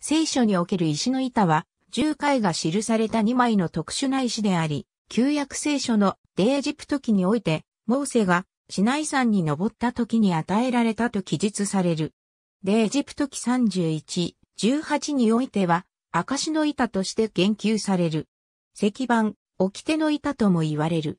聖書における石の板は、十回が記された2枚の特殊な石であり、旧約聖書のデエジプト記において、モーセがシナイ山に登った時に与えられたと記述される。デエジプト記31、18においては、証の板として言及される。石板、掟の板とも言われる。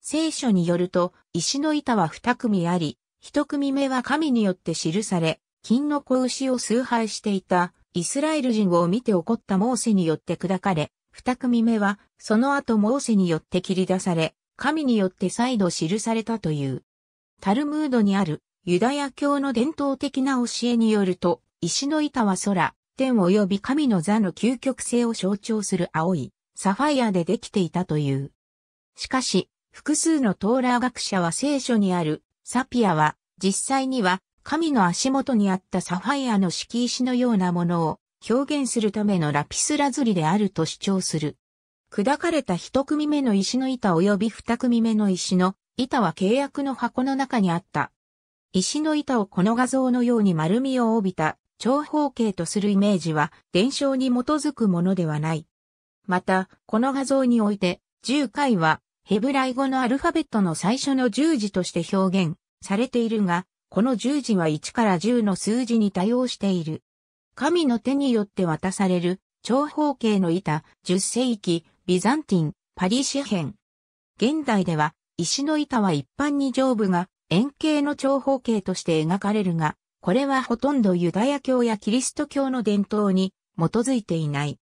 聖書によると、石の板は二組あり、一組目は神によって記され、金の子牛を崇拝していたイスラエル人を見て起こったモーセによって砕かれ、二組目はその後モーセによって切り出され、神によって再度記されたという。タルムードにあるユダヤ教の伝統的な教えによると、石の板は空、天及び神の座の究極性を象徴する青いサファイアでできていたという。しかし、複数のトーラー学者は聖書にあるサピアは実際には神の足元にあったサファイアの敷石のようなものを表現するためのラピスラズリであると主張する。砕かれた一組目の石の板及び二組目の石の板は契約の箱の中にあった。石の板をこの画像のように丸みを帯びた長方形とするイメージは伝承に基づくものではない。また、この画像において、10回はヘブライ語のアルファベットの最初の十字として表現されているが、この十字は1から10の数字に対応している。神の手によって渡される長方形の板、10世紀、ビザンティン、パリシ編。現代では、石の板は一般に上部が円形の長方形として描かれるが、これはほとんどユダヤ教やキリスト教の伝統に基づいていない。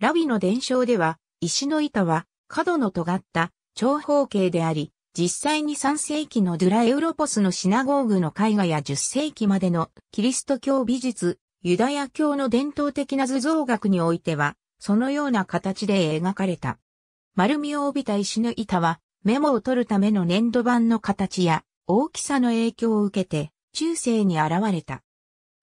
ラビの伝承では、石の板は角の尖った長方形であり、実際に3世紀のドゥラエウロポスのシナゴーグの絵画や10世紀までのキリスト教美術、ユダヤ教の伝統的な図像学においては、そのような形で描かれた。丸みを帯びた石の板は、メモを取るための粘土板の形や大きさの影響を受けて、中世に現れた。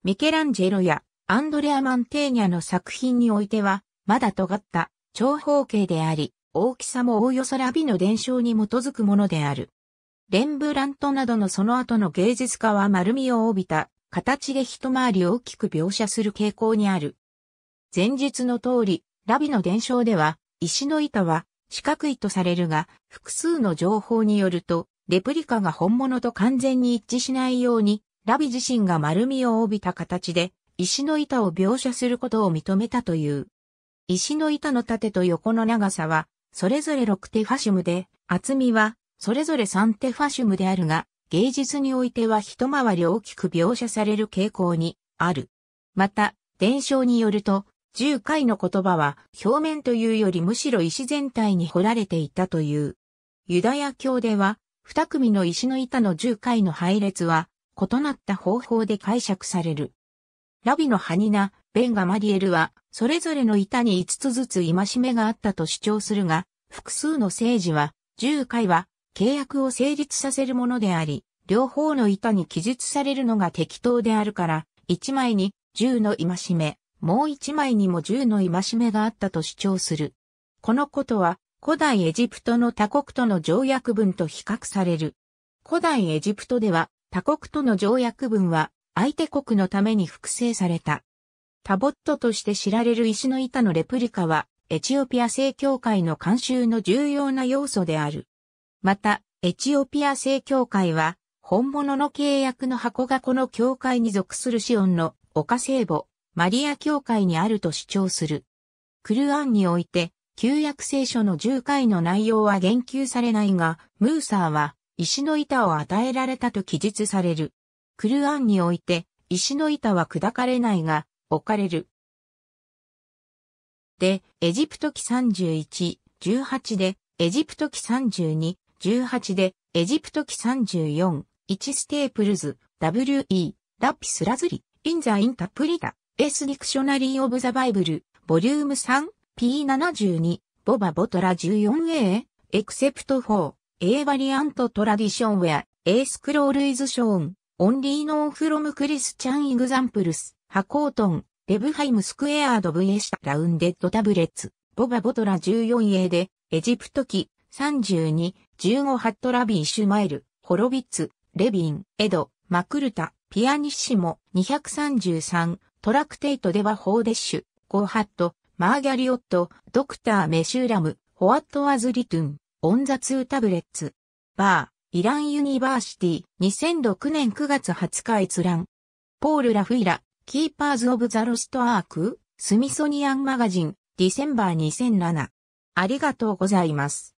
ミケランジェロやアンドレア・マンテーニャの作品においては、まだ尖った長方形であり、大きさもおおよそラビの伝承に基づくものである。レンブラントなどのその後の芸術家は丸みを帯びた形で一回り大きく描写する傾向にある。前述の通り、ラビの伝承では、石の板は四角いとされるが、複数の情報によると、レプリカが本物と完全に一致しないように、ラビ自身が丸みを帯びた形で、石の板を描写することを認めたという。石の板の縦と横の長さは、それぞれ6テファシュムで、厚みは、それぞれ3テファシュムであるが、芸術においては一回り大きく描写される傾向にある。また、伝承によると、10回の言葉は表面というよりむしろ石全体に彫られていたという。ユダヤ教では、二組の石の板の10回の配列は、異なった方法で解釈される。ラビのハニナ、ベンガマリエルは、それぞれの板に5つずつ戒めがあったと主張するが、複数の聖事は、10回は、契約を成立させるものであり、両方の板に記述されるのが適当であるから、1枚に10の戒め、もう1枚にも10の戒めがあったと主張する。このことは、古代エジプトの他国との条約文と比較される。古代エジプトでは、他国との条約文は、相手国のために複製された。タボットとして知られる石の板のレプリカは、エチオピア正教会の慣習の重要な要素である。また、エチオピア正教会は、本物の契約の箱がこの教会に属するシオンの岡聖母、マリア教会にあると主張する。クルアンにおいて、旧約聖書の10回の内容は言及されないが、ムーサーは石の板を与えられたと記述される。クルアンにおいて、石の板は砕かれないが、置かれる。で、エジプト記31、18で、エジプト記32、18で、エジプト記34、1ステープルズ、WE、ラピスラズリ、インザインタプリタ、S ディクショナリーオブザバイブル、ボリューム3、P72、ボバボトラ 14A、エクセプト4、A バリアントトラディションウェア、A スクロールイズショーン、オンリーノーフロムクリスチャンイグザンプルス、ハコートン、レブハイムスクエアード VS ラウンデッドタブレッツ、ボバボトラ 14A で、エジプト期、32、15ハットラビーシュマイル、ホロビッツ、レビン、エド、マクルタ、ピアニッシモ、233、トラクテイトではホーデッシュ、ゴーハット、マーギャリオット、ドクターメシューラム、ホワットWas Written、on the Two Tablets、Bar-Ilan University、2006年9月20日閲覧。ポール・ラフイラ、 Keepers of the Lost Ark、Smithsonian Magazine、December 2007。ありがとうございます。